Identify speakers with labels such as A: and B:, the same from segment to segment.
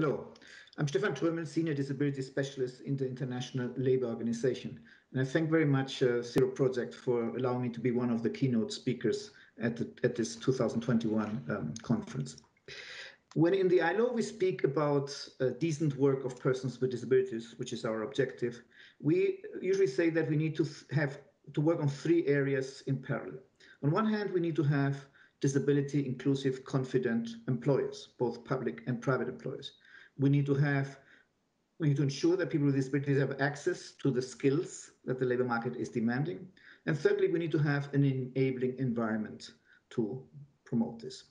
A: Hello, I'm Stefan Trömel, Senior Disability Specialist in the International Labour Organization. And I thank very much uh, Zero Project for allowing me to be one of the keynote speakers at, the, at this 2021 um, conference. When in the ILO we speak about uh, decent work of persons with disabilities, which is our objective, we usually say that we need to have to work on three areas in parallel. On one hand, we need to have disability inclusive confident employers, both public and private employers we need to have we need to ensure that people with disabilities have access to the skills that the labor market is demanding. And thirdly, we need to have an enabling environment to promote this.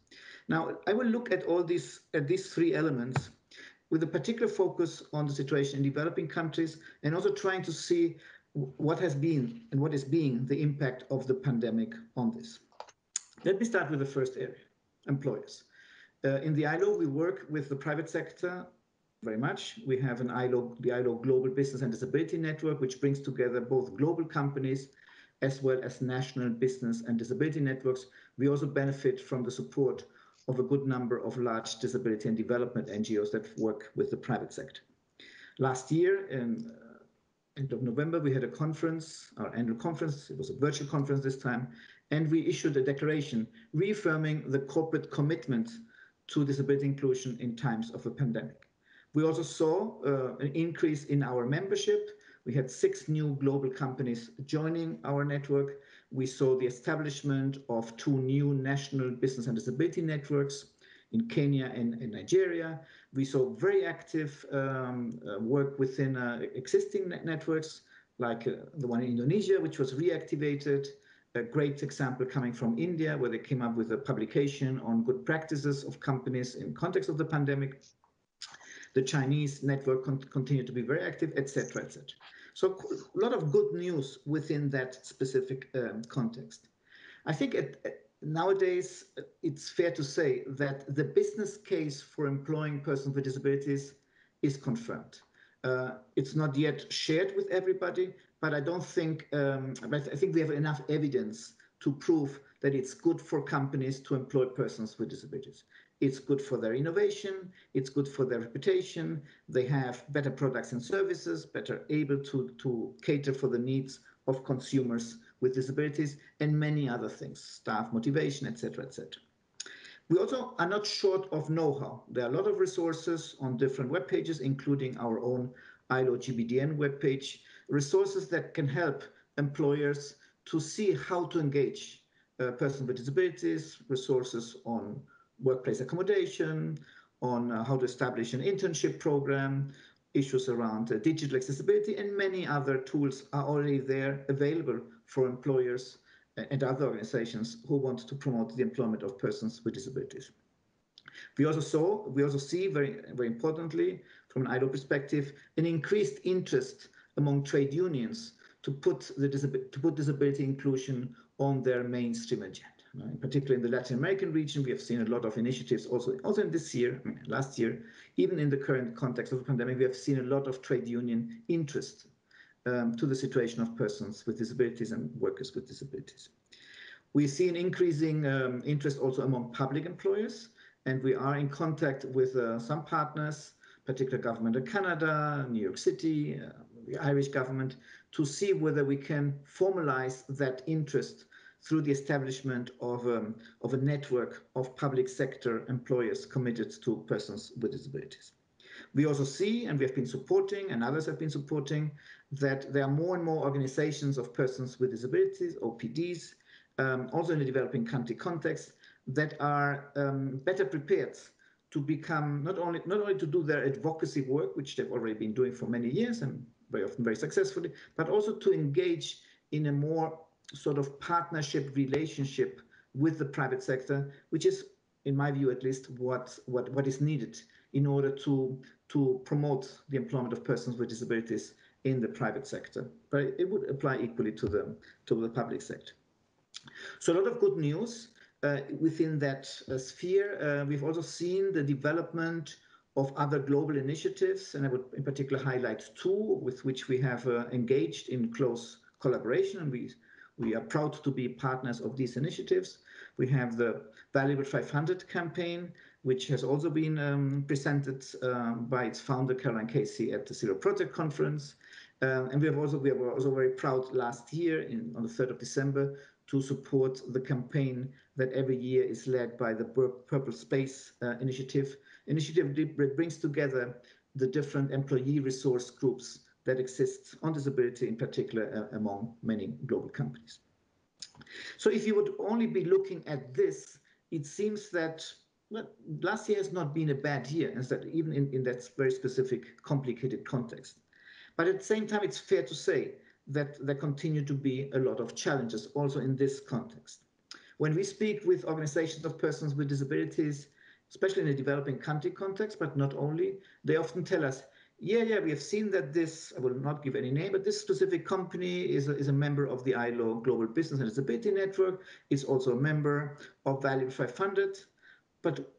A: Now, I will look at all these at these three elements with a particular focus on the situation in developing countries and also trying to see what has been and what is being the impact of the pandemic on this. Let me start with the first area, employers. Uh, in the ILO, we work with the private sector very much. We have an ILO, the ILO Global Business and Disability Network, which brings together both global companies as well as national business and disability networks. We also benefit from the support of a good number of large disability and development NGOs that work with the private sector. Last year, in uh, end of November, we had a conference, our annual conference. It was a virtual conference this time, and we issued a declaration reaffirming the corporate commitment to disability inclusion in times of a pandemic. We also saw uh, an increase in our membership. We had six new global companies joining our network. We saw the establishment of two new national business and disability networks in Kenya and, Nigeria. We saw very active um, uh, work within uh, existing networks, like the one in Indonesia, which was reactivated a great example coming from India, where they came up with a publication on good practices of companies in context of the pandemic. The Chinese network con continued to be very active, etc., etc. So a lot of good news within that specific um, context. I think nowadays it's fair to say that the business case for employing persons with disabilities is confirmed. Uh, it's not yet shared with everybody, but I don't think, um, I think we have enough evidence to prove that it's good for companies to employ persons with disabilities. It's good for their innovation, it's good for their reputation, they have better products and services, better able to, to cater for the needs of consumers with disabilities, and many other things, staff motivation, etc., etc. We also are not short of know-how. There are a lot of resources on different web pages, including our own ILO GBDN webpage, resources that can help employers to see how to engage uh, persons with disabilities, resources on workplace accommodation, on uh, how to establish an internship program, issues around uh, digital accessibility, and many other tools are already there available for employers and other organizations who want to promote the employment of persons with disabilities. We also saw, we also see very, very importantly, from an ILO perspective, an increased interest among trade unions to put the to put disability inclusion on their mainstream agenda. In particular, in the Latin American region, we have seen a lot of initiatives. Also, also in this year, last year, even in the current context of the pandemic, we have seen a lot of trade union interest um, to the situation of persons with disabilities and workers with disabilities. We see an increasing um, interest also among public employers, and we are in contact with uh, some partners, particular government of Canada, New York City, uh, the Irish government, to see whether we can formalize that interest through the establishment of, um, of a network of public sector employers committed to persons with disabilities. We also see, and we have been supporting, and others have been supporting, that there are more and more organizations of persons with disabilities, OPDs, um, also in the developing country context, that are um, better prepared to become not only not only to do their advocacy work, which they've already been doing for many years and very often very successfully, but also to engage in a more sort of partnership relationship with the private sector, which is, in my view at least, what what what is needed in order to to promote the employment of persons with disabilities in the private sector. But it would apply equally to the to the public sector. So a lot of good news uh, within that uh, sphere. Uh, we've also seen the development of other global initiatives, and I would in particular highlight two with which we have uh, engaged in close collaboration, and we we are proud to be partners of these initiatives. We have the Valuable 500 campaign, which has also been um, presented um, by its founder Caroline Casey at the Zero Project Conference. Um, and we have also we were also very proud last year in, on the 3rd of December to support the campaign that every year is led by the PurpleSpace uh, Initiative. Initiative brings together the different employee resource groups that exists on disability, in particular uh, among many global companies. So if you would only be looking at this, it seems that well, last year has not been a bad year, as that even in, in that very specific, complicated context. But at the same time, it's fair to say that there continue to be a lot of challenges also in this context. When we speak with organizations of persons with disabilities, especially in a developing country context, but not only, they often tell us, yeah, yeah, we have seen that this, I will not give any name, but this specific company is a, is a member of the ILO Global Business and Disability Network. It's also a member of Value 500. But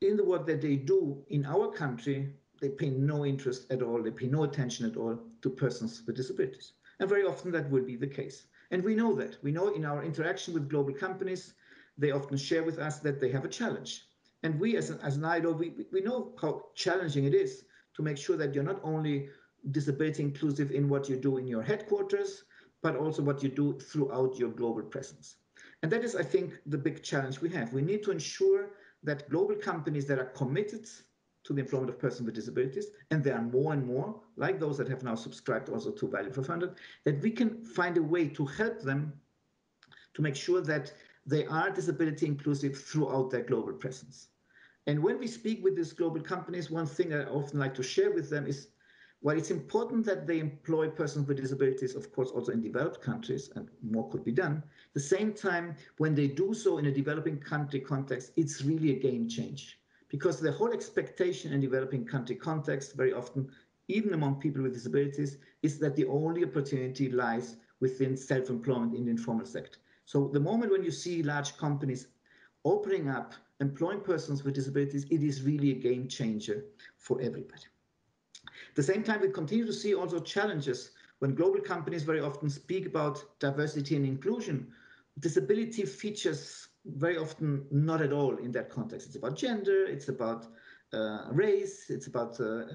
A: in the work that they do in our country, they pay no interest at all, they pay no attention at all to persons with disabilities. And very often that will be the case. And we know that. We know in our interaction with global companies, they often share with us that they have a challenge. And we as an, as an ILO, we, we know how challenging it is to make sure that you're not only disability inclusive in what you do in your headquarters, but also what you do throughout your global presence. And that is, I think, the big challenge we have. We need to ensure that global companies that are committed to the employment of persons with disabilities, and there are more and more, like those that have now subscribed also to Value 500, that we can find a way to help them to make sure that they are disability inclusive throughout their global presence. And when we speak with these global companies, one thing I often like to share with them is while it's important that they employ persons with disabilities, of course, also in developed countries, and more could be done, the same time, when they do so in a developing country context, it's really a game change. Because the whole expectation in developing country context very often even among people with disabilities is that the only opportunity lies within self-employment in the informal sector. So the moment when you see large companies opening up employing persons with disabilities it is really a game changer for everybody at the same time we continue to see also challenges when global companies very often speak about diversity and inclusion disability features very often not at all in that context. It's about gender, it's about uh, race, it's about uh, uh,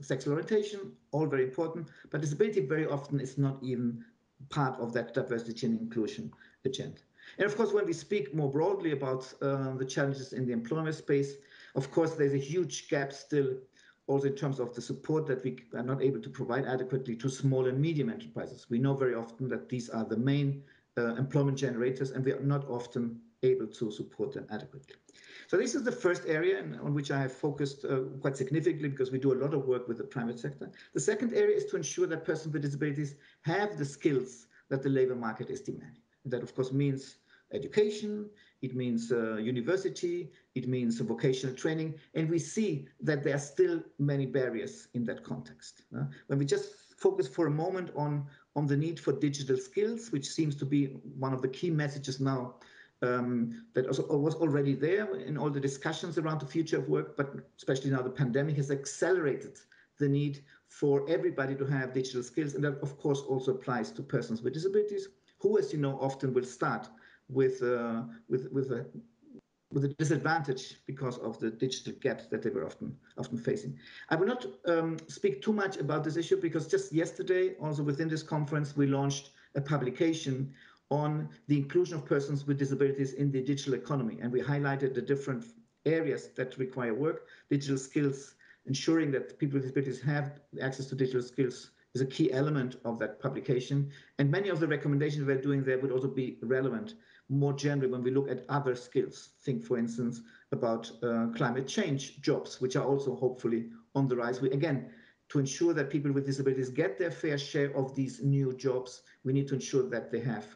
A: sexual orientation, all very important. But disability very often is not even part of that diversity and inclusion agenda. And of course, when we speak more broadly about uh, the challenges in the employment space, of course, there's a huge gap still also in terms of the support that we are not able to provide adequately to small and medium enterprises. We know very often that these are the main uh, employment generators and we are not often able to support them adequately. So this is the first area on which I have focused uh, quite significantly because we do a lot of work with the private sector. The second area is to ensure that persons with disabilities have the skills that the labor market is demanding. And that of course means education, it means uh, university, it means vocational training, and we see that there are still many barriers in that context. Uh, when we just focus for a moment on, on the need for digital skills, which seems to be one of the key messages now um, that also was already there in all the discussions around the future of work, but especially now the pandemic has accelerated the need for everybody to have digital skills. And that, of course, also applies to persons with disabilities, who, as you know, often will start with, uh, with, with, a, with a disadvantage because of the digital gaps that they were often, often facing. I will not um, speak too much about this issue because just yesterday, also within this conference, we launched a publication on the inclusion of persons with disabilities in the digital economy. And we highlighted the different areas that require work, digital skills, ensuring that people with disabilities have access to digital skills is a key element of that publication. And many of the recommendations we're doing there would also be relevant more generally when we look at other skills. Think, for instance, about uh, climate change jobs, which are also hopefully on the rise. We, again, to ensure that people with disabilities get their fair share of these new jobs, we need to ensure that they have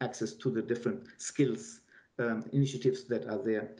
A: access to the different skills um, initiatives that are there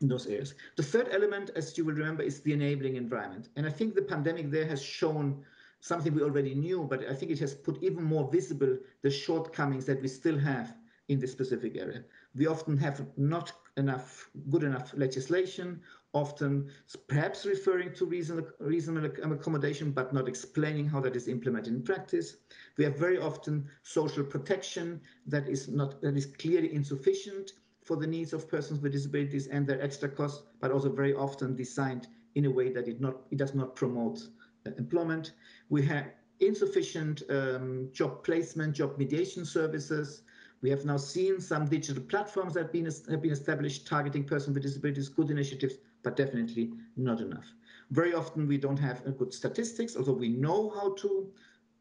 A: in those areas. The third element, as you will remember, is the enabling environment. And I think the pandemic there has shown something we already knew, but I think it has put even more visible the shortcomings that we still have in this specific area. We often have not enough good enough legislation, often perhaps referring to reasonable, accommodation, but not explaining how that is implemented in practice. We have very often social protection that is not that is clearly insufficient for the needs of persons with disabilities and their extra costs, but also very often designed in a way that it, not, it does not promote uh, employment. We have insufficient um, job placement, job mediation services. We have now seen some digital platforms that have been, have been established targeting persons with disabilities, good initiatives, but definitely not enough. Very often we don't have good statistics, although we know how to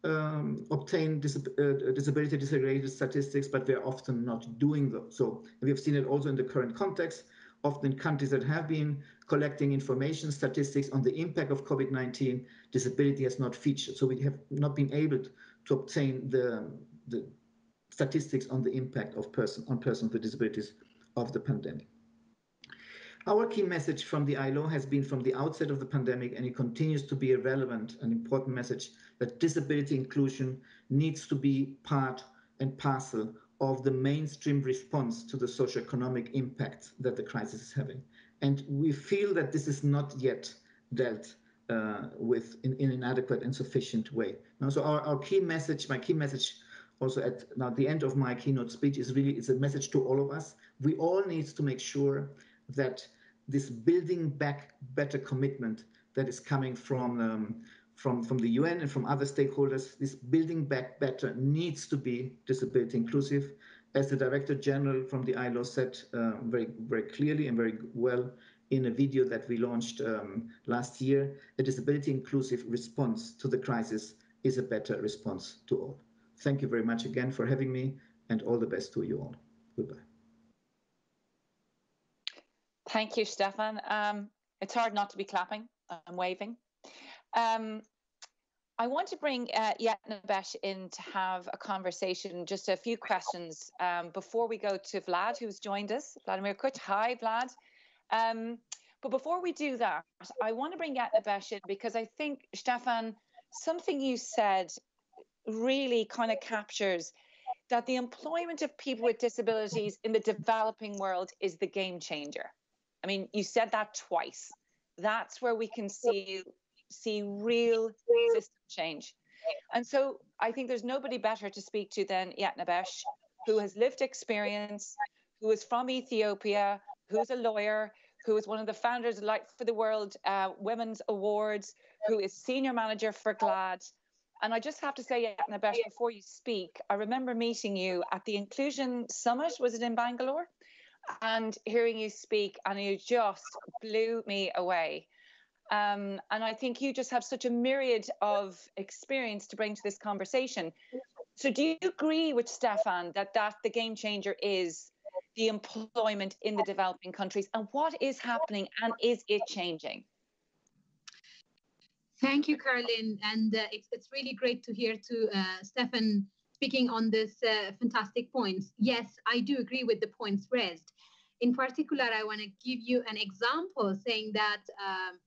A: um, obtain dis uh, disability disaggregated statistics, but we're often not doing them. So we have seen it also in the current context, often countries that have been collecting information, statistics on the impact of COVID-19, disability has not featured. So we have not been able to obtain the, the statistics on the impact of person on persons with disabilities of the pandemic. Our key message from the ILO has been from the outset of the pandemic, and it continues to be a relevant and important message that disability inclusion needs to be part and parcel of the mainstream response to the socioeconomic impact that the crisis is having. And we feel that this is not yet dealt uh, with in, in, an adequate and sufficient way. Now, so our, our key message, my key message also at now the end of my keynote speech is really it's a message to all of us. We all need to make sure that this building back better commitment that is coming from um, from from the UN and from other stakeholders, this building back better needs to be disability inclusive. As the Director General from the ILO said uh, very very clearly and very well in a video that we launched um, last year, a disability inclusive response to the crisis is a better response to all. Thank you very much again for having me and all the best to you all. Goodbye.
B: Thank you, Stefan. Um, it's hard not to be clapping and waving. Um, I want to bring uh, Yetnebersh in to have a conversation, just a few questions um, before we go to Vlad, who's joined us. Vladimir Cuk, hi, Vlad. Um, but before we do that, I want to bring Yetnebersh in because I think, Stefan, something you said really kind of captures that the employment of people with disabilities in the developing world is the game changer. I mean, you said that twice. That's where we can see see real system change. And so I think there's nobody better to speak to than Yetnebersh, who has lived experience, who is from Ethiopia, who's a lawyer, who is one of the founders of Light for the World uh, Women's Awards, who is senior manager for GLAD. And I just have to say, Yetnebersh, before you speak, I remember meeting you at the Inclusion Summit. Was it in Bangalore? and hearing you speak, and you just blew me away. Um, and I think you just have such a myriad of experience to bring to this conversation. So, do you agree with Stefan that that the game changer is the employment in the developing countries, and what is happening, and is it changing?
C: Thank you, Caroline, and uh, it's, it's really great to hear to uh, Stefan speaking on this uh, fantastic points. Yes, I do agree with the points raised. In particular, I want to give you an example saying that um,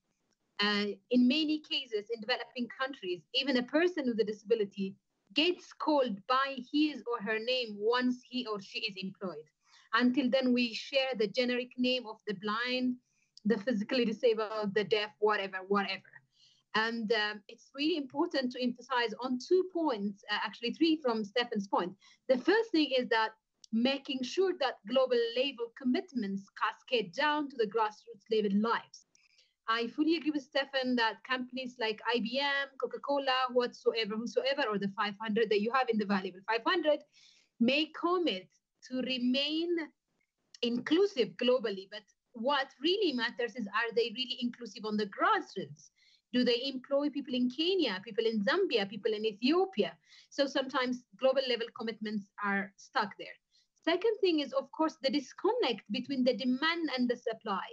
C: uh, in many cases in developing countries, even a person with a disability gets called by his or her name once he or she is employed. Until then, we share the generic name of the blind, the physically disabled, the deaf, whatever, whatever. And um, it's really important to emphasize on two points, uh, actually three from Stefan's point. The first thing is that making sure that global level commitments cascade down to the grassroots level lives. I fully agree with Stefan that companies like IBM, Coca-Cola, whatsoever, whosoever, or the 500 that you have in the valuable 500 may commit to remain inclusive globally. But what really matters is are they really inclusive on the grassroots? Do they employ people in Kenya, people in Zambia, people in Ethiopia? So sometimes global level commitments are stuck there. Second thing is, of course, the disconnect between the demand and the supply.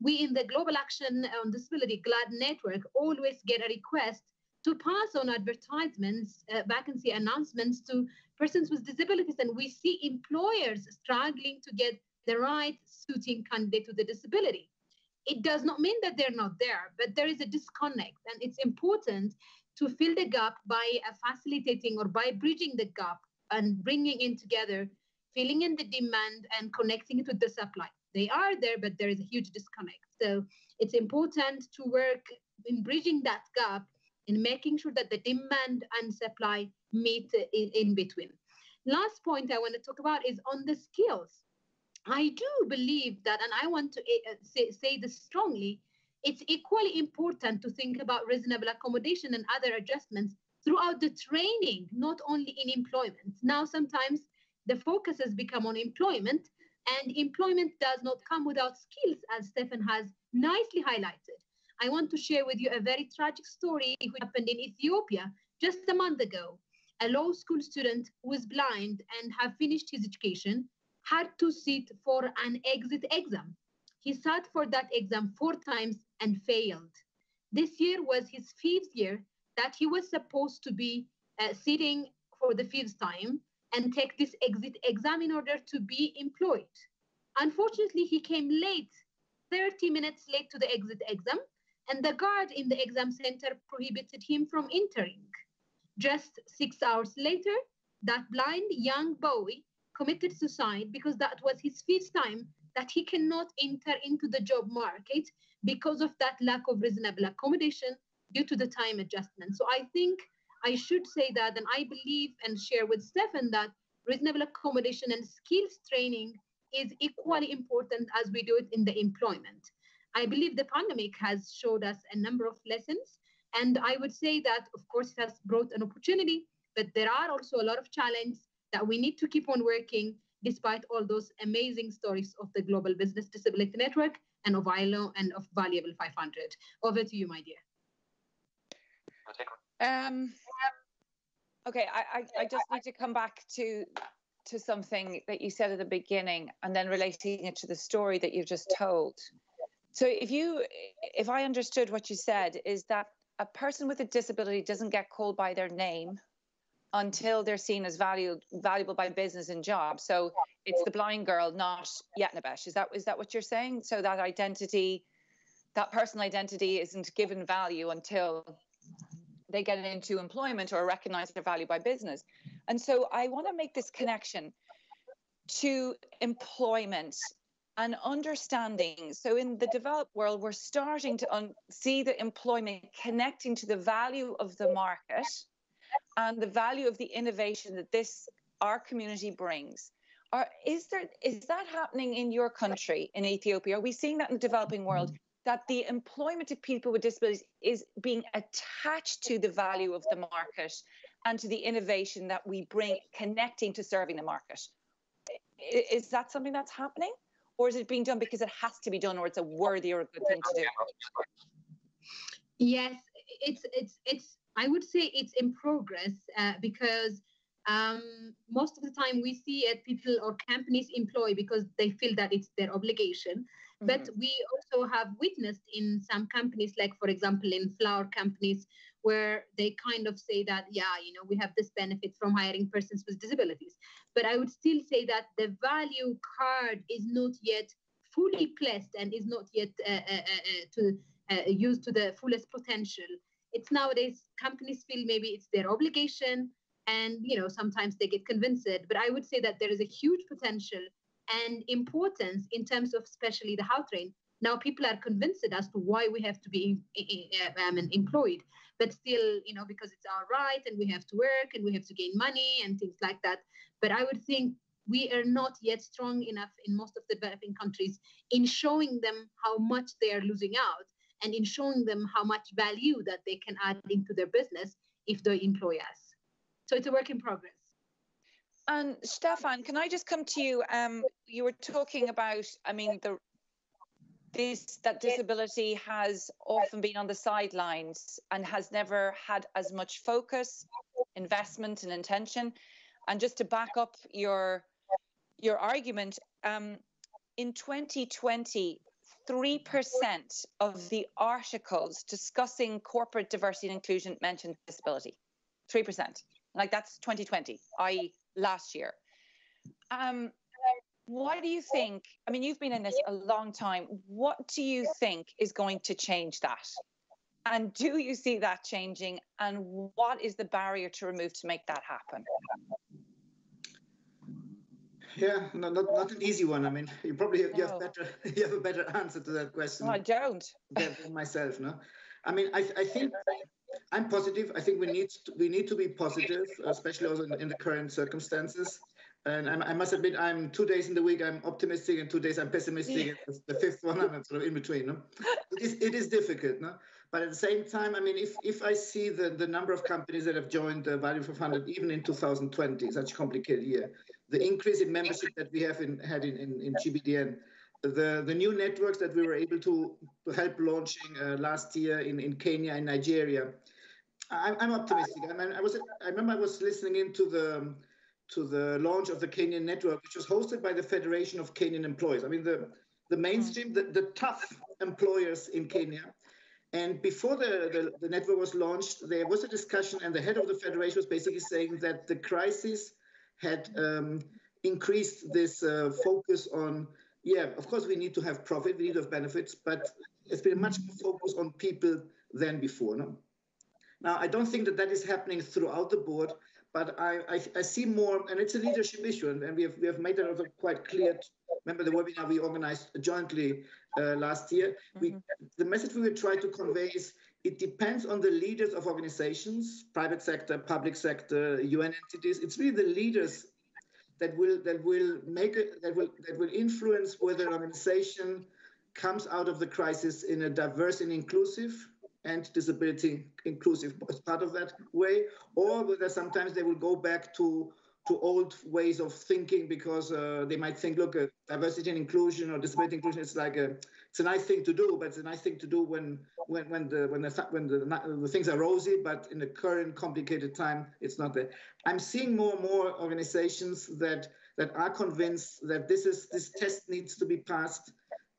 C: We in the Global Action on Disability GLAD network always get a request to pass on advertisements, uh, vacancy announcements to persons with disabilities. And we see employers struggling to get the right suiting candidate to the disability. It does not mean that they're not there, but there is a disconnect. And it's important to fill the gap by uh, facilitating or by bridging the gap and bringing in together filling in the demand and connecting it with the supply. They are there, but there is a huge disconnect. So it's important to work in bridging that gap in making sure that the demand and supply meet in, in between. Last point I want to talk about is on the skills. I do believe that, and I want to uh, say, say this strongly, it's equally important to think about reasonable accommodation and other adjustments throughout the training, not only in employment. Now, sometimes the focus has become on employment, and employment does not come without skills, as Stefan has nicely highlighted. I want to share with you a very tragic story which happened in Ethiopia just a month ago. A law school student who was blind and have finished his education had to sit for an exit exam. He sat for that exam four times and failed. This year was his fifth year that he was supposed to be uh, sitting for the fifth time and take this exit exam in order to be employed. Unfortunately, he came late, 30 minutes late to the exit exam, and the guard in the exam center prohibited him from entering. Just six hours later, that blind young boy committed suicide because that was his fifth time that he cannot enter into the job market because of that lack of reasonable accommodation due to the time adjustment. So I think I should say that, and I believe and share with Stefan that reasonable accommodation and skills training is equally important as we do it in the employment. I believe the pandemic has showed us a number of lessons. And I would say that, of course, it has brought an opportunity, but there are also a lot of challenges that we need to keep on working despite all those amazing stories of the Global Business Disability Network and of ILO and of Valuable 500. Over to you, my dear.
B: Um, okay, I, I, I just need to come back to to something that you said at the beginning and then relating it to the story that you've just told. So if you if I understood what you said is that a person with a disability doesn't get called by their name until they're seen as valued, valuable by business and jobs. So it's the blind girl, not Yetnebersh. Is that is that what you're saying? So that identity, that personal identity, isn't given value until they get into employment or recognize their value by business. And so I want to make this connection to employment and understanding. So in the developed world, we're starting to un- see the employment connecting to the value of the market and the value of the innovation that this our community brings. Are, is there is that happening in your country in Ethiopia? Are we seeing that in the developing world? That the employment of people with disabilities is being attached to the value of the market and to the innovation that we bring connecting to serving the market. Is that something that's happening? Or is it being done because it has to be done or it's a worthy or a good thing to do?
C: Yes, it's it's it's I would say it's in progress uh, because um, most of the time we see it people or companies employ because they feel that it's their obligation. Mm-hmm. But we also have witnessed in some companies, like for example in flower companies, where they kind of say that, yeah, you know, we have this benefit from hiring persons with disabilities. But I would still say that the value card is not yet fully placed and is not yet uh, uh, uh, uh to uh, used to the fullest potential it's nowadays companies feel maybe it's their obligation and you know sometimes they get convinced. But i would say that there is a huge potential and importance in terms of especially the health train. now people are convinced as to why we have to be um, employed. But still you know because it's our right and we have to work and we have to gain money and things like that. But i would think we are not yet strong enough in most of the developing countries in showing them how much they are losing out and in showing them how much value that they can add into their business if they employ us. So it's a work in progress.
B: And Stefan, can I just come to you? Um, you were talking about, I mean, the this that disability has often been on the sidelines and has never had as much focus, investment, and intention. And just to back up your your argument, um, in 2020, 3% of the articles discussing corporate diversity and inclusion mentioned disability. 3%. Like that's 2020, i.e., last year. Um, what do you think? I mean, you've been in this a long time. What do you think is going to change that? And do you see that changing? And what is the barrier to remove to make that happen?
A: Yeah, no, not not an easy one. I mean, you probably have, you have better you have a better answer to that question.
B: No, I don't.
A: Than myself, no. I mean, I I think I'm positive. I think we need to, we need to be positive, especially also in, in the current circumstances. and I, I, must admit, I'm two days in the week I'm optimistic, and two days I'm pessimistic. Yeah. the fifth one I'm sort of in between. No? It is, it is difficult, no? But at the same time, I mean, if if I see the the number of companies that have joined the Value 500, even in 2020, such a complicated year, the increase in membership that we have in, had in, in, in GBDN, the the new networks that we were able to, to help launching uh, last year in, in Kenya and Nigeria, I'm, I'm optimistic. I mean, I was I remember I was listening into the to the launch of the Kenyan network, which was hosted by the Federation of Kenyan Employers. I mean, the, the mainstream, the, the tough employers in Kenya. And before the, the, the, network was launched, there was a discussion, and the head of the federation was basically saying that the crisis had um, increased this uh, focus on, yeah, of course, we need to have profit, we need to have benefits, but it's been much more focus on people than before. No? Now, I don't think that that is happening throughout the board, but I, I, I, see more, and it's a leadership issue, and, and we have we have made that also quite clear. Remember the webinar we organized jointly uh, last year. We mm-hmm. the message we will try to convey is it depends on the leaders of organizations, private sector, public sector, UN entities. It's really the leaders that will that will make it that will that will influence whether an organization comes out of the crisis in a diverse and inclusive and disability inclusive as part of that way, or whether sometimes they will go back to to old ways of thinking because uh, they might think, look, uh, diversity and inclusion or disability inclusion is like a it's a nice thing to do, but it's a nice thing to do when when when the when the when the, the things are rosy, but in the current complicated time, it's not there. I'm seeing more and more organizations that that are convinced that this is this test needs to be passed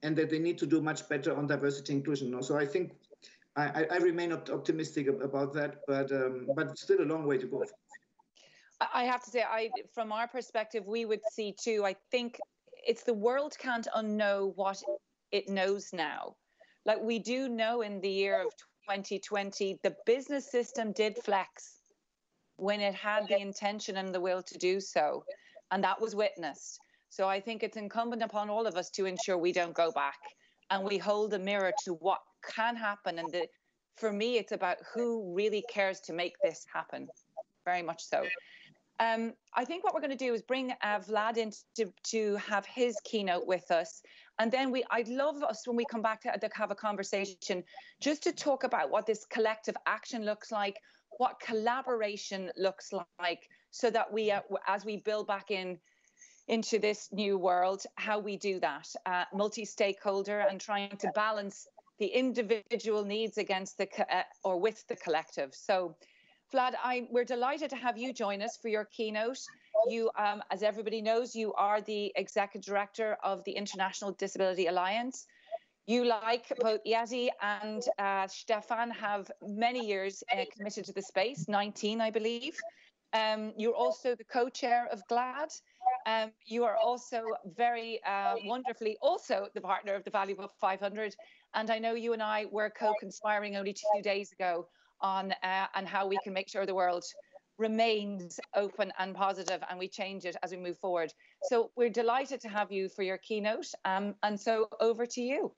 A: and that they need to do much better on diversity inclusion. So I think I, I remain optimistic about that, but um, but still a long way to go.
B: I have to say, I from our perspective, we would see too. I think it's the world can't unknow what it knows now. Like we do know in the year of 2020, the business system did flex when it had the intention and the will to do so, and that was witnessed. So I think it's incumbent upon all of us to ensure we don't go back and we hold a mirror to what can happen. And the, for me, it's about who really cares to make this happen. Very much so. Um, I think what we're going to do is bring uh, Vlad in to, to have his keynote with us. And then we, I'd love us when we come back to, to have a conversation just to talk about what this collective action looks like, what collaboration looks like, so that we, uh, as we build back in into this new world, how we do that, uh, multi-stakeholder and trying to balance the individual needs against the uh, or with the collective. So, Vlad, I, we're delighted to have you join us for your keynote. You, um, as everybody knows, you are the executive director of the International Disability Alliance. You, like both Yeti and uh, Stefan, have many years uh, committed to the space, 19, I believe. Um, you're also the co-chair of GLAD. Um, you are also very uh, wonderfully also the partner of the Valuable 500 and I know you and I were co-conspiring only two days ago on uh, on how we can make sure the world remains open and positive and we change it as we move forward. So we're delighted to have you for your keynote. Um, and so over to you.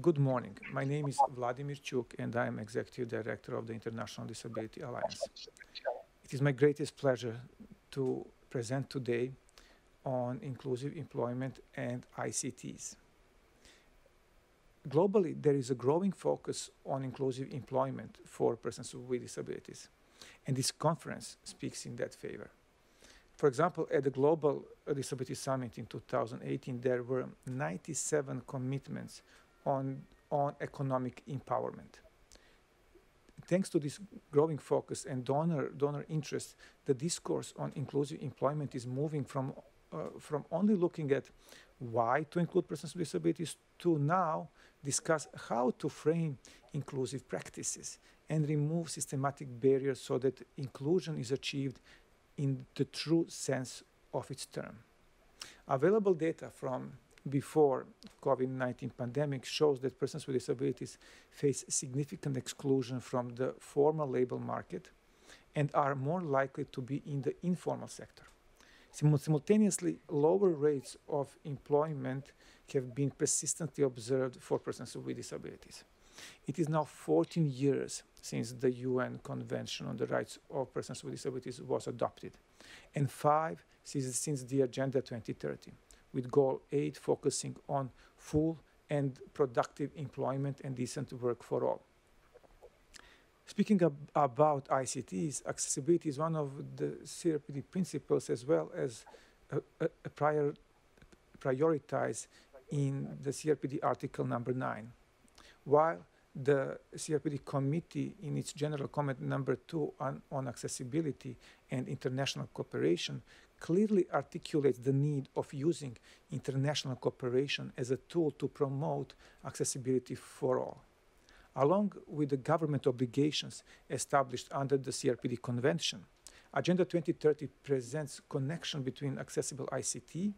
D: Good morning. My name is Vladimir Cuk and I am Executive Director of the International Disability Alliance. It is my greatest pleasure to present today on inclusive employment and ICTs. Globally, there is a growing focus on inclusive employment for persons with disabilities, and this conference speaks in that favor. For example, at the Global Disability Summit in 2018, there were 97 commitments on, on economic empowerment thanks to this growing focus and donor donor interest, the discourse on inclusive employment is moving from Uh, from only looking at why to include persons with disabilities to now discuss how to frame inclusive practices and remove systematic barriers so that inclusion is achieved in the true sense of its term. Available data from before COVID-19 pandemic shows that persons with disabilities face significant exclusion from the formal labor market and are more likely to be in the informal sector. Simultaneously, lower rates of employment have been persistently observed for persons with disabilities. It is now 14 years since the UN Convention on the Rights of Persons with Disabilities was adopted, and five since, since the Agenda 2030, with Goal 8 focusing on full and productive employment and decent work for all. Speaking ab about ICTs, accessibility is one of the CRPD principles as well as a, a, a prior, prioritized in the CRPD article number 9. While the CRPD committee in its general comment number 2 on, on accessibility and international cooperation clearly articulates the need of using international cooperation as a tool to promote accessibility for all. Along with the government obligations established under the CRPD Convention, Agenda 2030 presents connection between accessible ICT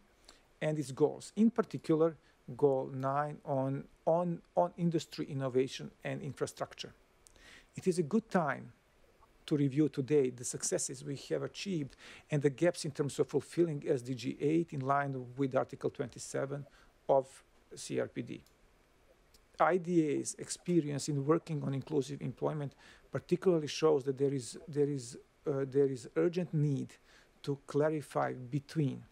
D: and its goals, in particular, Goal 9 on, on, on industry innovation and infrastructure. It is a good time to review today the successes we have achieved and the gaps in terms of fulfilling SDG 8 in line with Article 27 of CRPD. IDA's experience in working on inclusive employment particularly shows that there is, there is, uh, there is urgent need to clarify between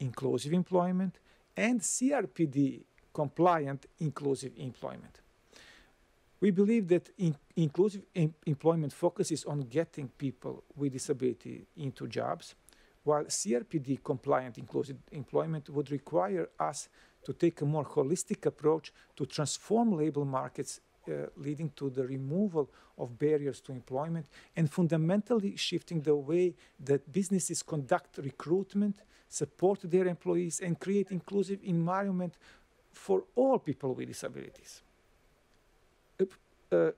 D: inclusive employment and CRPD compliant inclusive employment. We believe that in inclusive em employment focuses on getting people with disability into jobs, while CRPD compliant inclusive employment would require us to take a more holistic approach to transform labor markets uh, leading to the removal of barriers to employment and fundamentally shifting the way that businesses conduct recruitment, support their employees, and create inclusive environment for all people with disabilities. Uh,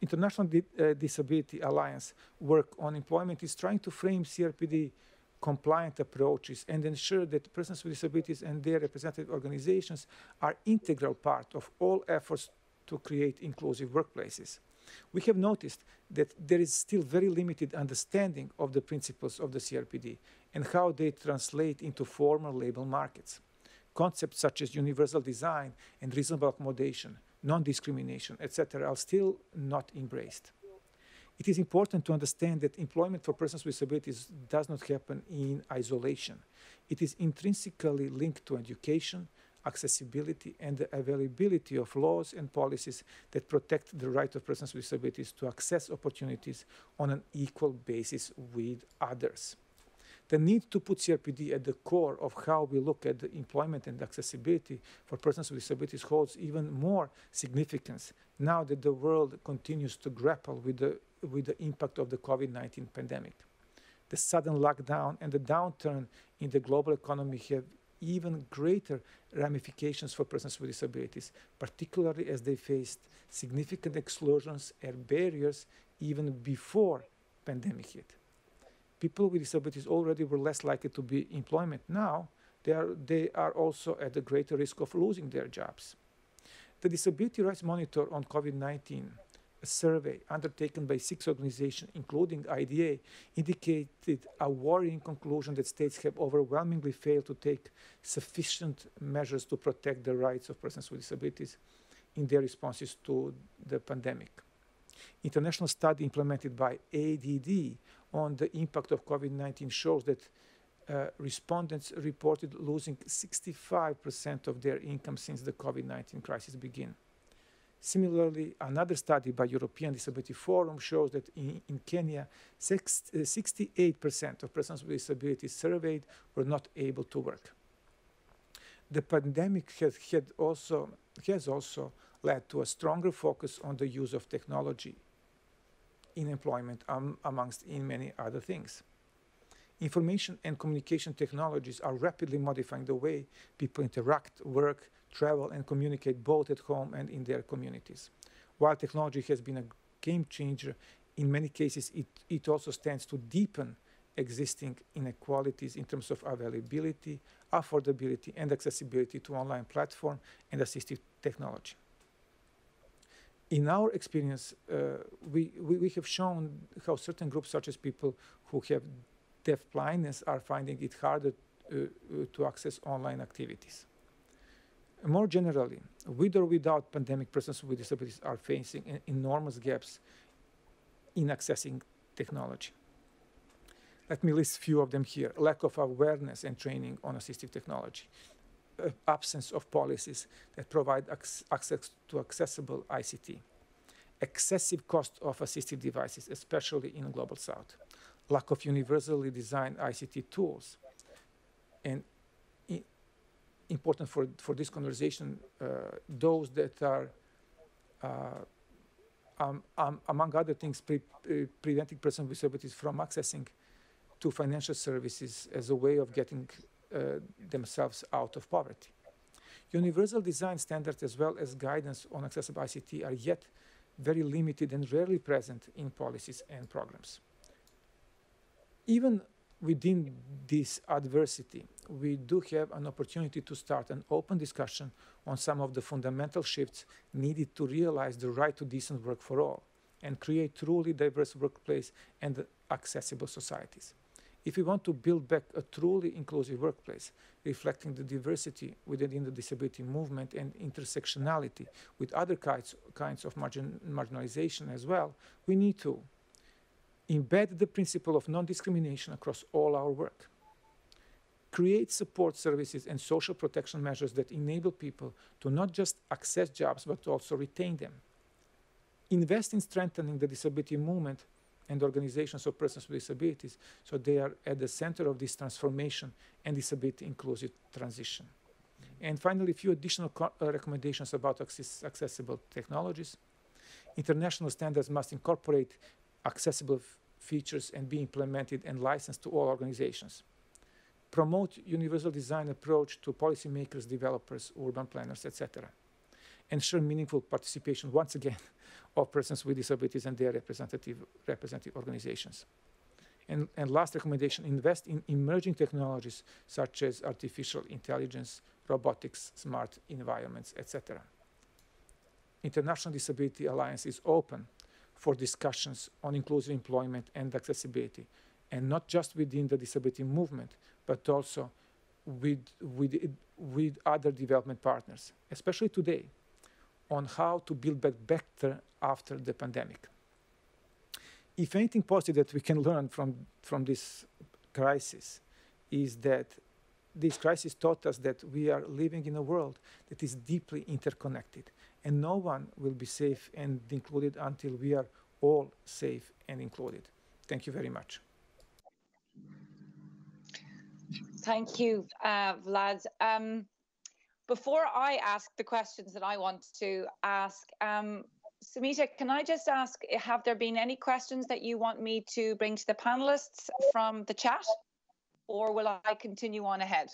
D: International Di uh, Disability Alliance work on employment is trying to frame CRPD compliant approaches and ensure that persons with disabilities and their representative organizations are integral part of all efforts to create inclusive workplaces. We have noticed that there is still very limited understanding of the principles of the CRPD and how they translate into formal labor markets. Concepts such as universal design and reasonable accommodation, non-discrimination, etc., are still not embraced. It is important to understand that employment for persons with disabilities does not happen in isolation. It is intrinsically linked to education, accessibility, and the availability of laws and policies that protect the right of persons with disabilities to access opportunities on an equal basis with others. The need to put CRPD at the core of how we look at employment and accessibility for persons with disabilities holds even more significance now that the world continues to grapple with the, with the impact of the COVID-19 pandemic. The sudden lockdown and the downturn in the global economy have even greater ramifications for persons with disabilities, particularly as they faced significant exclusions and barriers even before pandemic hit. People with disabilities already were less likely to be employment. Now, they are, they are also at a greater risk of losing their jobs. The Disability Rights Monitor on COVID-19 a survey undertaken by six organizations, including IDA, indicated a worrying conclusion that states have overwhelmingly failed to take sufficient measures to protect the rights of persons with disabilities in their responses to the pandemic. International study implemented by ADD on the impact of COVID-19 shows that uh, respondents reported losing 65% of their income since the COVID-19 crisis began. Similarly, another study by European Disability Forum shows that in, in Kenya, 68% of persons with disabilities surveyed were not able to work. The pandemic has, had also, has also led to a stronger focus on the use of technology in employment, um, amongst in many other things. Information and communication technologies are rapidly modifying the way people interact, work, travel, and communicate both at home and in their communities. While technology has been a game changer, in many cases it, it also stands to deepen existing inequalities in terms of availability, affordability, and accessibility to online platform and assistive technology. In our experience, uh, we, we, we have shown how certain groups, such as people who have deaf blindness, are finding it harder uh, uh to access online activities. More generally, with or without pandemic, persons with disabilities are facing enormous gaps in accessing technology. Let me list a few of them here. Lack of awareness and training on assistive technology. Uh, absence of policies that provide access to accessible ICT. Excessive cost of assistive devices, especially in Global South. Lack of universally designed ICT tools. And important for, for this conversation, uh, those that are, uh, um, um, among other things, pre pre preventing persons with disabilities from accessing to financial services as a way of getting uh, themselves out of poverty. Universal design standards as well as guidance on accessible ICT are yet very limited and rarely present in policies and programs. Even within this adversity, we do have an opportunity to start an open discussion on some of the fundamental shifts needed to realize the right to decent work for all and create truly diverse workplace and accessible societies. If we want to build back a truly inclusive workplace, reflecting the diversity within the disability movement and intersectionality with other kinds, of margin, marginalization as well, we need to embed the principle of non-discrimination across all our work, create support services and social protection measures that enable people to not just access jobs, but also retain them, invest in strengthening the disability movement and organizations of persons with disabilities. So they are at the center of this transformation and disability inclusive transition. And finally, a few additional uh, recommendations about access accessible technologies. International standards must incorporate accessible features and be implemented and licensed to all organizations. Promote universal design approach to policymakers, developers, urban planners, etc. Ensure meaningful participation, once again, of persons with disabilities and their representative, representative organizations. And, and last recommendation, invest in emerging technologies such as artificial intelligence, robotics, smart environments, etc. International Disability Alliance is open for discussions on inclusive employment and accessibility, and not just within the disability movement, but also with, with, with other development partners, especially today, on how to build back better after the pandemic. If anything positive that we can learn from, from this crisis is that this crisis taught us that we are living in a world that is deeply interconnected and no one will be safe and included until we are all safe and included. Thank you very much.
B: Thank you, uh, Vlad. Um, before I ask the questions that I want to ask, um, Sumita, can I just ask, have there been any questions that you want me to bring to the panelists from the chat? Or will I continue on ahead?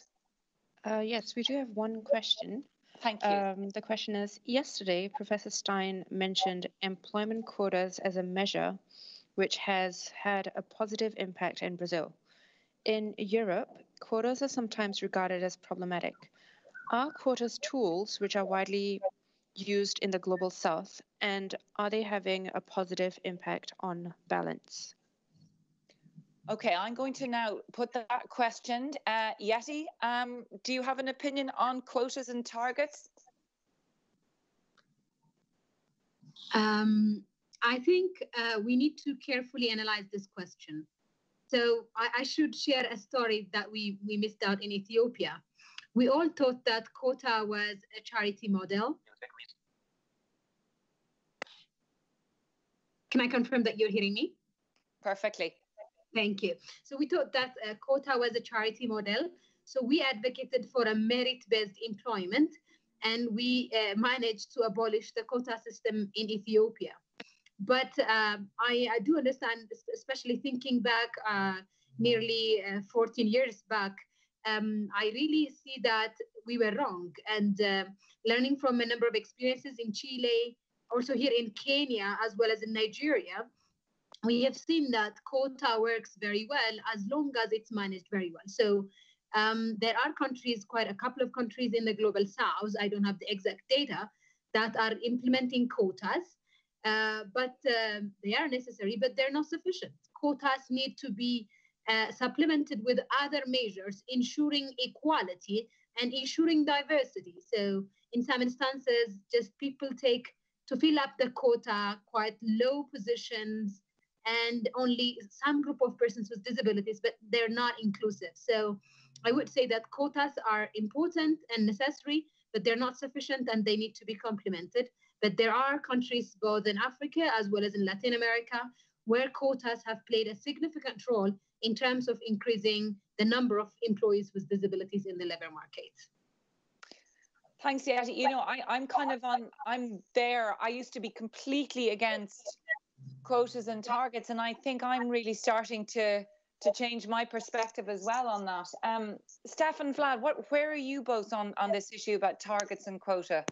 E: Uh, yes, we do have one question.
B: Thank you.
E: Um, the question is Yesterday, Professor Stein mentioned employment quotas as a measure which has had a positive impact in Brazil. In Europe, quotas are sometimes regarded as problematic. Are quotas tools which are widely used in the global south, and are they having a positive impact on balance?
B: Okay, I'm going to now put that question. Uh, Yeti, um, do you have an opinion on quotas and targets?
C: Um, I think uh, we need to carefully analyze this question. So I, I, should share a story that we, we missed out in Ethiopia. We all thought that quota was a charity model. Can I confirm that you're hearing me?
B: Perfectly.
C: Thank you. So we thought that uh, quota was a charity model. So we advocated for a merit-based employment, and we uh, managed to abolish the quota system in Ethiopia. But uh, I, I, do understand, especially thinking back uh, nearly uh, 14 years back, um, I really see that we were wrong. And uh, learning from a number of experiences in Chile, also here in Kenya, as well as in Nigeria, we have seen that quota works very well as long as it's managed very well. So um, there are countries, quite a couple of countries in the global south, I don't have the exact data, that are implementing quotas, uh, but uh, they are necessary, but they're not sufficient. Quotas need to be uh, supplemented with other measures ensuring equality and ensuring diversity. So in some instances, just people take to fill up the quota quite low positions and only some group of persons with disabilities, but they're not inclusive. So I would say that quotas are important and necessary, but they're not sufficient and they need to be complemented. But there are countries both in Africa as well as in Latin America where quotas have played a significant role in terms of increasing the number of employees with disabilities in the labor market.
B: Thanks, Yeti. You know, I, I'm kind of on, I'm there. I used to be completely against quotas and targets, and I think I'm really starting to to change my perspective as well on that. Um, Stefan Vlad, what, where are you both on, on this issue about targets and quota?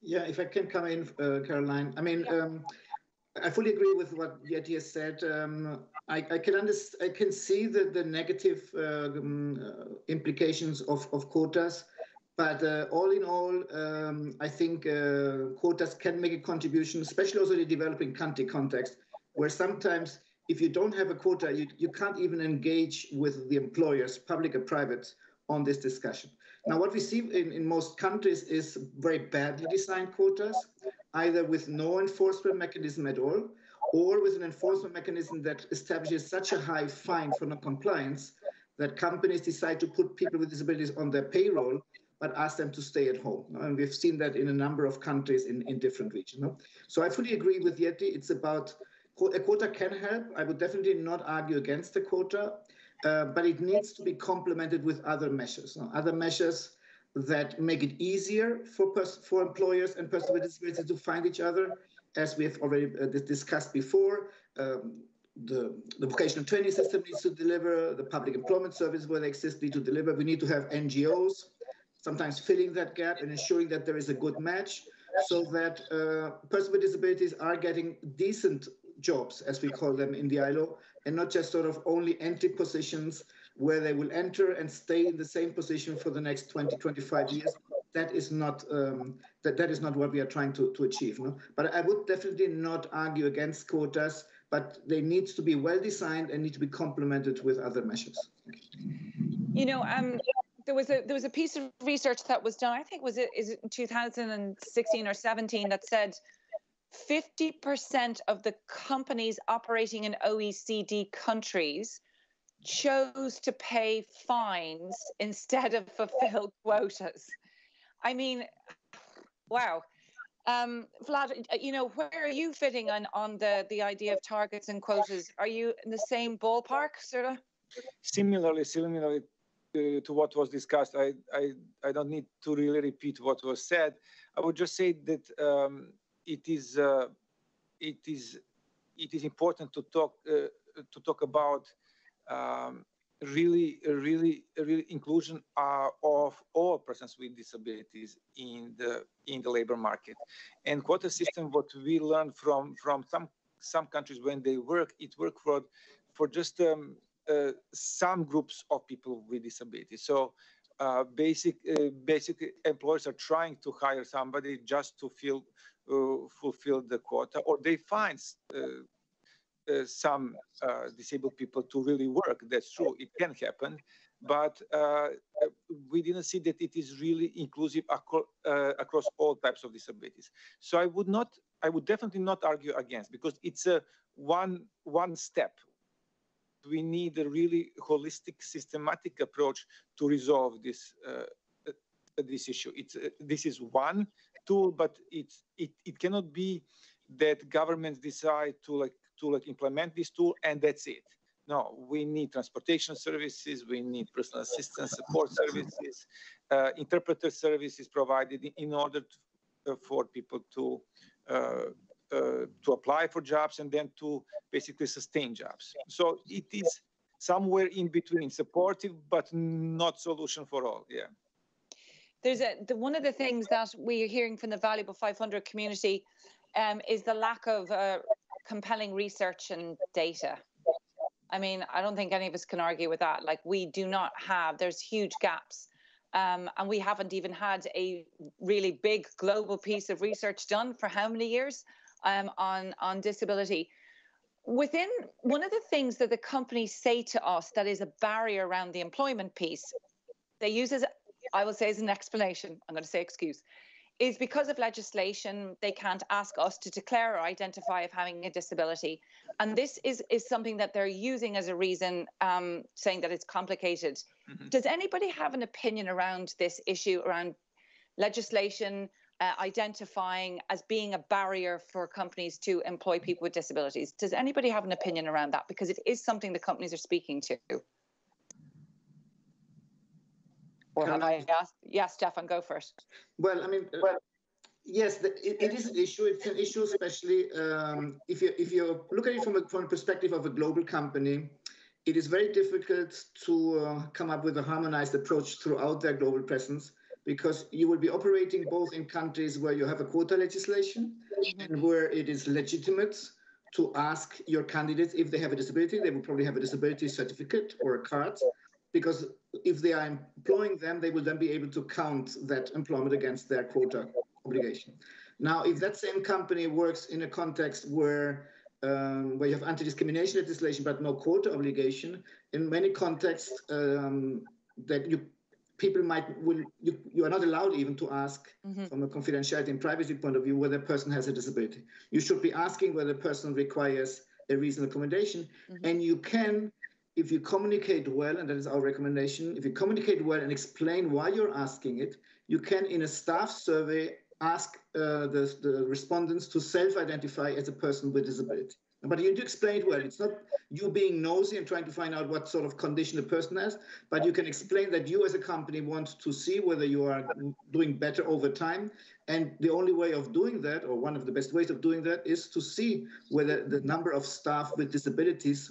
A: Yeah, if I can come in, uh, Caroline. I mean, yeah. um, I fully agree with what Yeti has said. Um, I, I, can understand, I can see the, the negative uh, um, uh, implications of, of quotas. But uh, all in all, um, I think uh, quotas can make a contribution, especially also in the developing country context, where sometimes if you don't have a quota, you, you can't even engage with the employers, public or private, on this discussion. Now, what we see in, in most countries is very badly designed quotas, either with no enforcement mechanism at all, or with an enforcement mechanism that establishes such a high fine for non-compliance that companies decide to put people with disabilities on their payroll but ask them to stay at home. And we've seen that in a number of countries in, in different regions. So I fully agree with Yeti. It's about a quota can help. I would definitely not argue against the quota, uh, but it needs to be complemented with other measures. Other measures that make it easier for for employers and persons with disabilities to find each other, as we have already uh, discussed before. Um, the, the vocational training system needs to deliver, the public employment service where they exist need to deliver. We need to have NGOs sometimes filling that gap and ensuring that there is a good match so that uh, persons with disabilities are getting decent jobs, as we call them in the ILO, and not just sort of only entry positions where they will enter and stay in the same position for the next 20, 25 years. That is not um, that, that is not what we are trying to, to achieve. No? But I would definitely not argue against quotas, but they need to be well designed and need to be complemented with other measures.
B: You know, um, there was a there was a piece of research that was done. I think was it is it 2016 or 17 that said 50% of the companies operating in OECD countries chose to pay fines instead of fulfill quotas. I mean, wow. Um, Vlad, you know, where are you fitting on, on the, the idea of targets and quotas? Are you in the same ballpark, sort of?
D: Similarly, similarly to, to what was discussed. I, I, I don't need to really repeat what was said. I would just say that um, it is uh, it is it is important to talk uh, to talk about um, really really really inclusion uh, of all persons with disabilities in the in the labor market and quota system what we learned from from some some countries when they work it work for for just um, some groups of people with disabilities. So uh, basic uh, basic employers are trying to hire somebody just to fill fulfill the quota, or they find uh, some uh, disabled people to really work. That's true. It can happen, but uh, we didn't see that it is really inclusive aco across all types of disabilities. So I would not, I would definitely not argue against because it's a one one step we need a really holistic, systematic approach to resolve this uh, this issue. It's uh, this is one tool, but it, it cannot be that governments decide to like to like implement this tool and that's it. No, we need transportation services, we need personal assistance support services, uh, interpreter services provided in order to, uh, for people to uh, to apply for jobs and then to basically sustain jobs. So it is somewhere in between, supportive but not solution for all. Yeah.
B: There's a the, one of the things that we are hearing from the Valuable 500 community um, is the lack of uh, compelling research and data. I mean, I don't think any of us can argue with that. Like, we do not have, there's huge gaps. Um, and we haven't even had a really big global piece of research done for how many years? Um, on on disability. within one of the things that the companies say to us that is a barrier around the employment piece, they use as I will say as an explanation, I'm going to say excuse, is because of legislation, they can't ask us to declare or identify of having a disability. And this is, is something that they're using as a reason, um, saying that it's complicated. Mm-hmm. Does anybody have an opinion around this issue, around legislation uh, identifying as being a barrier for companies to employ people with disabilities? Does anybody have an opinion around that? Because it is something the companies are speaking to. Or have I asked? Yes, Stefan, go first.
A: Well, I mean, uh, well, yes, the, it, it is an issue. It's an issue, especially um, if you if you look at it from a, from a perspective of a global company. It is very difficult to uh, come up with a harmonized approach throughout their global presence because you will be operating both in countries where you have a quota legislation and where it is legitimate to ask your candidates if they have a disability. They will probably have a disability certificate or a card because if they are employing them, they will then be able to count that employment against their quota obligation. Now, if that same company works in a context where um, where you have anti-discrimination legislation but no quota obligation, in many contexts um, that you people might will you, you are not allowed even to ask mm-hmm. from a confidentiality and privacy point of view whether a person has a disability. You should be asking whether a person requires a reasonable accommodation, mm-hmm. and you can if you communicate well, and that is our recommendation, if you communicate well and explain why you're asking it, you can, in a staff survey, ask uh, the, the respondents to self-identify as a person with disability. But you need to explain it well. It's not you being nosy and trying to find out what sort of condition the person has, but you can explain that you as a company want to see whether you are doing better over time. And the only way of doing that, or one of the best ways of doing that, is to see whether the number of staff with disabilities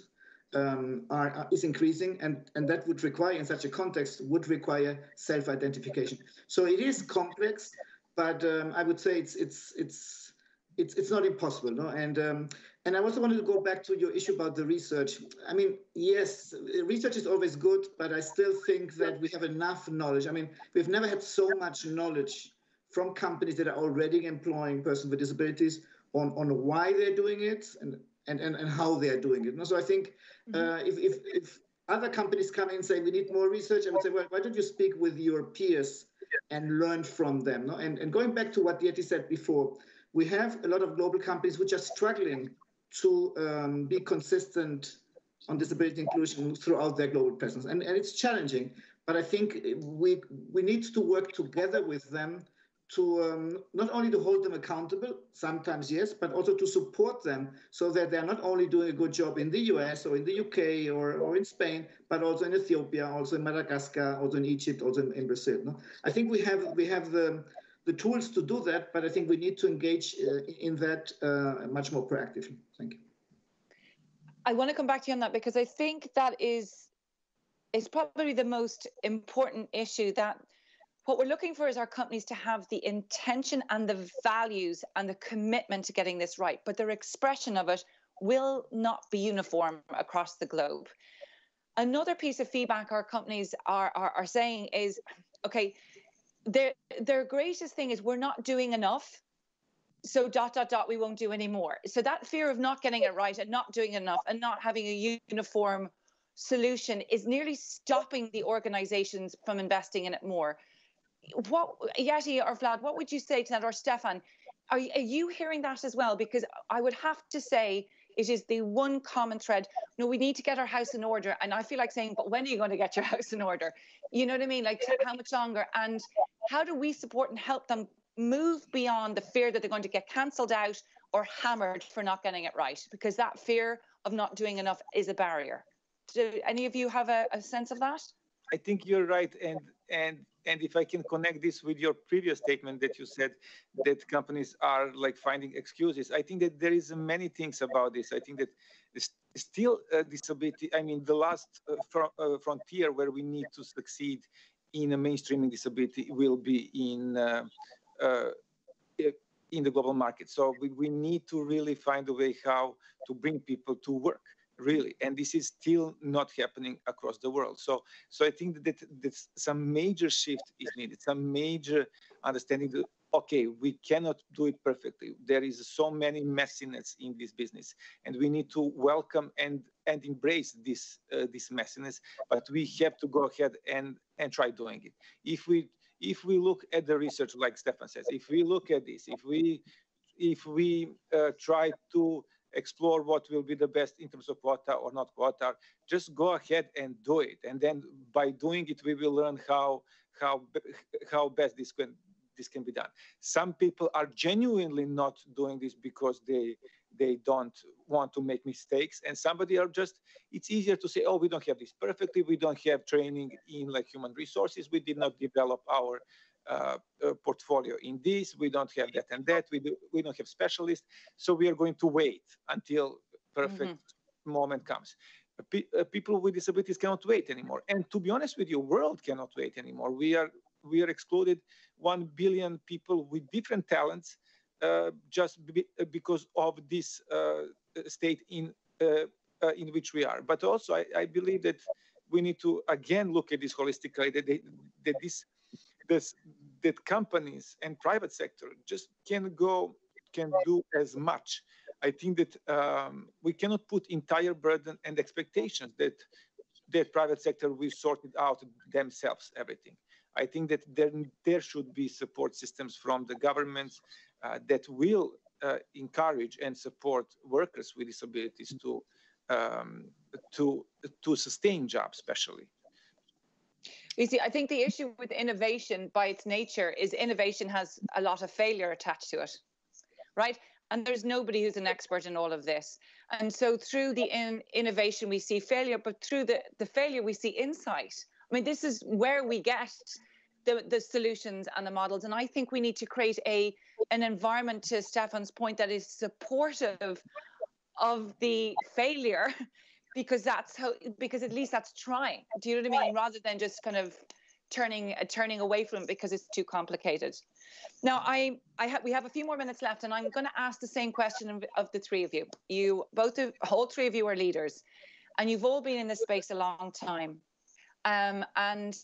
A: um, are, are, is increasing, and, and that would require, in such a context, would require self-identification. So it is complex, but um, I would say it's it's it's it's it's not impossible, no. And um, and I also wanted to go back to your issue about the research. I mean, yes, research is always good, but I still think that we have enough knowledge. I mean, we've never had so much knowledge from companies that are already employing persons with disabilities on on why they're doing it and and, and, and how they're doing it. So I think mm-hmm. uh, if, if, if other companies come in and say we need more research, I would say, well, why don't you speak with your peers and learn from them? No? And, and going back to what Yeti said before, we have a lot of global companies which are struggling to um, be consistent on disability inclusion throughout their global presence. And, and it's challenging, but I think we, we need to work together with them to um, not only to hold them accountable, sometimes yes, but also to support them so that they're not only doing a good job in the US or in the UK or, or in Spain, but also in Ethiopia, also in Madagascar, also in Egypt, also in, in Brazil. No? I think we have we have the the tools to do that, but I think we need to engage uh, in that uh, much more proactively. Thank you.
B: I want to come back to you on that because I think that is is probably the most important issue that what we're looking for is our companies to have the intention and the values and the commitment to getting this right, but their expression of it will not be uniform across the globe. Another piece of feedback our companies are, are, are saying is okay, their, their greatest thing is we're not doing enough. So dot dot dot we won't do any more. So that fear of not getting it right and not doing enough and not having a uniform solution is nearly stopping the organizations from investing in it more what Yeti or Vlad, what would you say to that, or Stefan? Are, are you hearing that as well? Because I would have to say it is the one common thread. No, we need to get our house in order, and I feel like saying, but when are you going to get your house in order? You know what I mean? Like how much longer? And how do we support and help them move beyond the fear that they're going to get cancelled out or hammered for not getting it right? Because that fear of not doing enough is a barrier. Do any of you have a, a sense of that?
D: I think you're right, and and and if I can connect this with your previous statement that you said that companies are like finding excuses, I think that there is many things about this. I think that still uh, disability. I mean, the last uh, fr- uh, frontier where we need to succeed in a mainstreaming disability will be in uh, uh, in the global market. So we, we need to really find a way how to bring people to work really and this is still not happening across the world. So so i think that, that some major shift is needed some major understanding that okay we cannot do it perfectly. There is so many messiness in this business and we need to welcome and and embrace this uh, this messiness but we have to go ahead and and try doing it. If we if we look at the research like stefan says if we look at this if we if we uh, try to explore what will be the best in terms of quota or not quota. Just go ahead and do it. And then by doing it we will learn how how how best this can this can be done. Some people are genuinely not doing this because they they don't want to make mistakes. And somebody are just it's easier to say oh we don't have this perfectly. We don't have training in like human resources. We did not develop our portfolio in this. We don't have that and that. We do. We don't have specialists. So we are going to wait until perfect mm-hmm. moment comes. Uh, people with disabilities cannot wait anymore. And to be honest with you, world cannot wait anymore. We are we are excluded one billion people with different talents uh, just be, uh, because of this uh, state in in which we are. But also, I, I, believe that we need to again look at this holistically. That, they, that this this, that companies and private sector just can go can do as much. I think that um, we cannot put entire burden and expectations that that private sector will sort it out themselves everything. I think that there there should be support systems from the governments uh, that will uh, encourage and support workers with disabilities to um, to to sustain jobs, especially.
B: You see, I think the issue with innovation by its nature is innovation has a lot of failure attached to it, right? And there's nobody who's an expert in all of this. And so through the in innovation, we see failure, but through the, the failure, we see insight. I mean, this is where we get the, the solutions and the models. And I think we need to create a an environment, to Stefan's point, that is supportive of the failure because that's how because at least that's trying. Do you know what i mean? Rather than just kind of turning uh, turning away from it because it's too complicated. Now i i have we have a few more minutes left and i'm going to ask the same question of, of the three of you. You both of all three of you are leaders and you've all been in this space a long time. Um, and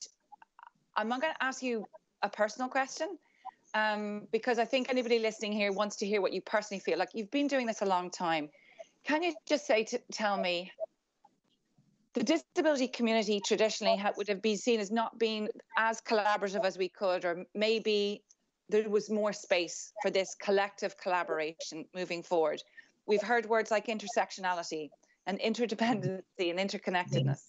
B: i'm not going to ask you a personal question um, because i think anybody listening here wants to hear what you personally feel like. You've been doing this a long time. Can you just say to tell me the disability community traditionally ha- would have been seen as not being as collaborative as we could, or maybe there was more space for this collective collaboration moving forward. We've heard words like intersectionality and interdependency and interconnectedness.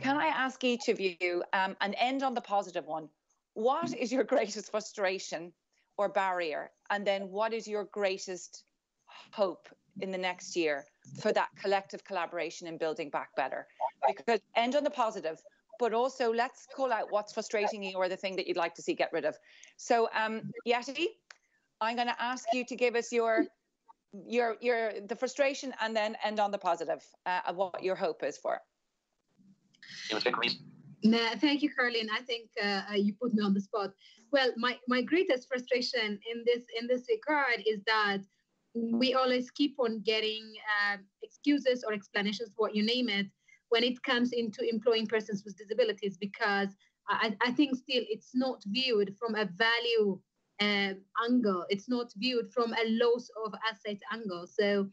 B: Can I ask each of you um, and end on the positive one? What is your greatest frustration or barrier? And then what is your greatest hope in the next year for that collective collaboration in building back better. Because end on the positive, but also let's call out what's frustrating you or the thing that you'd like to see get rid of. So, um, Yeti, I'm going to ask you to give us your your your the frustration and then end on the positive uh, of what your hope is for.
C: Nah, thank you, Caroline. I think uh, uh, you put me on the spot. Well, my, my greatest frustration in this in this regard is that we always keep on getting uh, excuses or explanations, what you name it, when it comes into employing persons with disabilities, because I, I think still it's not viewed from a value uh, angle. It's not viewed from a loss of asset angle. So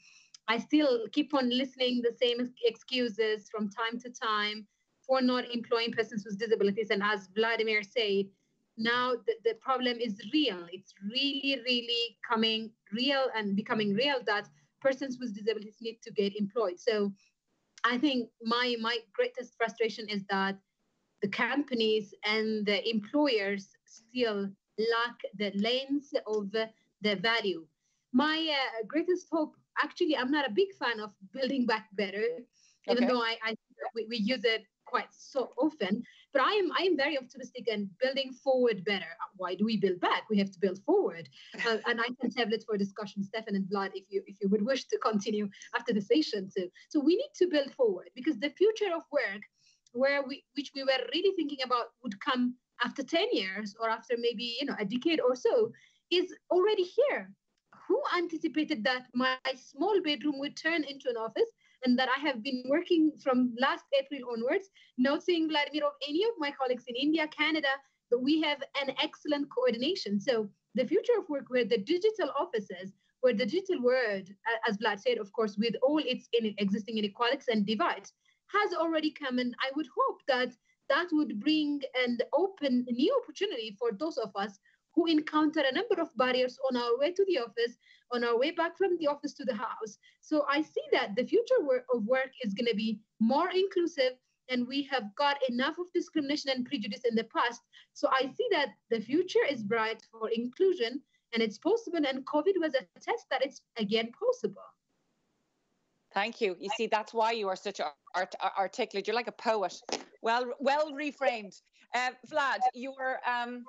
C: I still keep on listening the same excuses from time to time for not employing persons with disabilities. And as Vladimir said, now the, the problem is real. It's really, really coming real and becoming real that persons with disabilities need to get employed. So I think my my greatest frustration is that the companies and the employers still lack the lens of the value. My uh, greatest hope, actually, I'm not a big fan of building back better, even though I, I we, we use it quite so often. But I am I am very optimistic and building forward better. Why do we build back? We have to build forward. Uh, and I can table it for discussion, Stefan and Vlad, if you if you would wish to continue after the session too. So we need to build forward because the future of work, where we which we were really thinking about would come after 10 years or after maybe you know a decade or so, is already here. Who anticipated that my small bedroom would turn into an office and that I have been working from last April onwards, not seeing Vladimir of any of my colleagues in India, Canada, but we have an excellent coordination. So the future of work where the digital offices, where the digital world, as Vlad said, of course, with all its existing inequalities and divides, has already come. And I would hope that that would bring and open a new opportunity for those of us who encounter a number of barriers on our way to the office, on our way back from the office to the house. So I see that the future of work is going to be more inclusive, and we have got enough of discrimination and prejudice in the past. So I see that the future is bright for inclusion, and it's possible. And COVID was a test that it's again possible.
B: Thank you. You see, that's why you are such art- articulate. You're like a poet. Well, well reframed. Uh, Vlad, your um,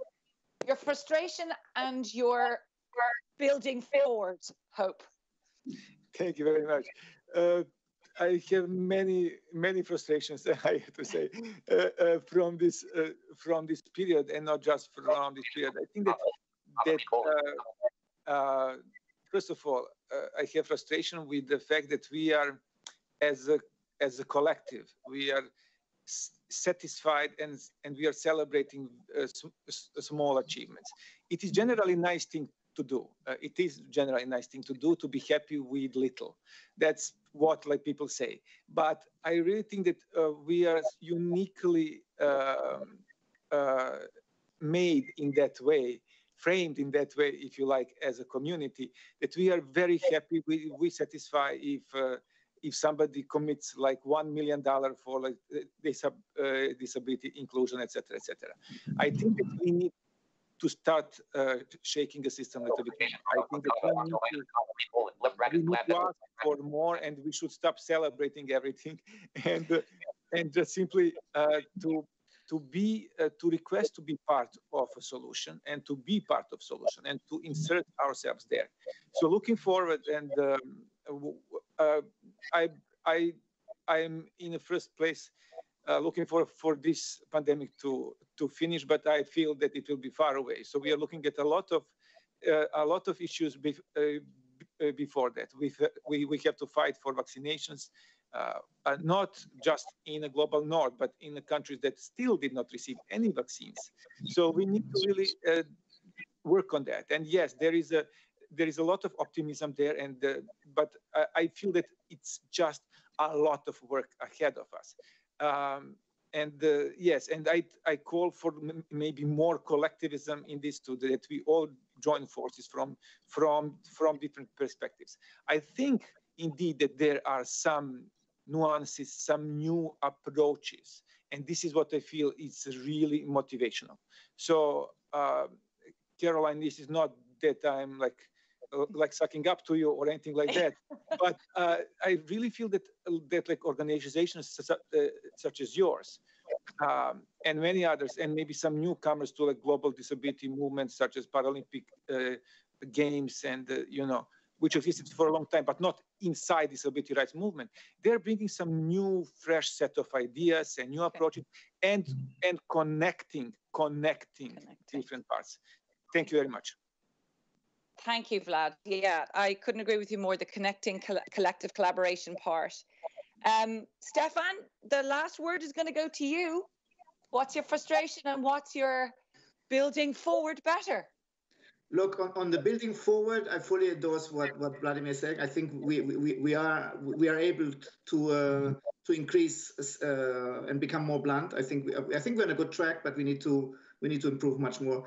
B: your frustration and your building forward hope.
D: Thank you very much. Uh, I have many many frustrations. I have to say uh, uh, from this uh, from this period, and not just from this period. I think that that uh, uh, first of all, uh, I have frustration with the fact that we are as a as a collective we are satisfied and and we are celebrating small achievements. It is generally nice thing to do. Uh, it is generally a nice thing to do to be happy with little. That's what like people say. But I really think that uh, we are uniquely uh, made in that way framed in that way, if you like, as a community, that we are very happy. We, we satisfy if uh, if somebody commits like one million dollar for like uh, disability inclusion, etc., etc. I think that we need to start uh, shaking the system a little bit. I think that we need to, ask for more, and we should stop celebrating everything, and uh, and just simply uh, to to be uh, to request to be part of a solution and to be part of solution and to insert ourselves there. So looking forward, and um, uh, I I I'm in the first place uh, looking for for this pandemic to to finish, but I feel that it will be far away. So we are looking at a lot of uh, a lot of issues be, uh, uh before that. We, we we have to fight for vaccinations, uh, not just in a global north, but in the countries that still did not receive any vaccines. So we need to really uh, work on that. And yes, there is a there is a lot of optimism there, and but I, I feel that it's just a lot of work ahead of us. Um, and uh, yes, and I, I call for maybe more collectivism in this too, that we all join forces from, from, from different perspectives. I think indeed that there are some nuances, some new approaches, and this is what I feel is really motivational. So, uh, Caroline, this is not that I'm like uh, like sucking up to you or anything like that. but uh, I really feel that that like organizations such, uh, such as yours um, and many others, and maybe some newcomers to like global disability movements such as Paralympic uh, Games and uh, you know which existed for a long time, but not inside disability rights movement. They're bringing some new, fresh set of ideas and new approaches, and and connecting, connecting, connecting different parts. Thank you very much.
B: Thank you, Vlad. Yeah, I couldn't agree with you more. The connecting coll- collective collaboration part. Um, Stefan, the last word is going to go to you. What's your frustration and what's your building forward better?
A: Look, on, on the building forward, I fully endorse what, what Vladimir said. I think we, we, we are we are able to uh, to increase uh, and become more blunt. I think we, I think we're on a good track, but we need to we need to improve much more.